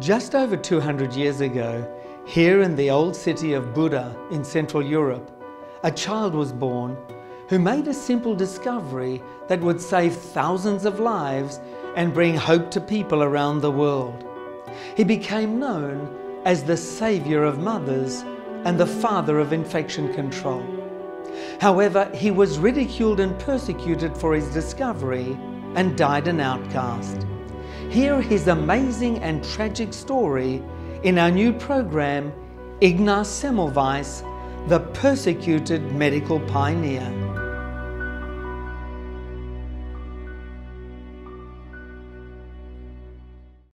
Just over 200 years ago, here in the old city of Buda in Central Europe, a child was born who made a simple discovery that would save thousands of lives and bring hope to people around the world. He became known as the savior of mothers and the father of infection control. However, he was ridiculed and persecuted for his discovery and died an outcast. Hear his amazing and tragic story in our new program, Ignaz Semmelweis, the Persecuted Medical Pioneer.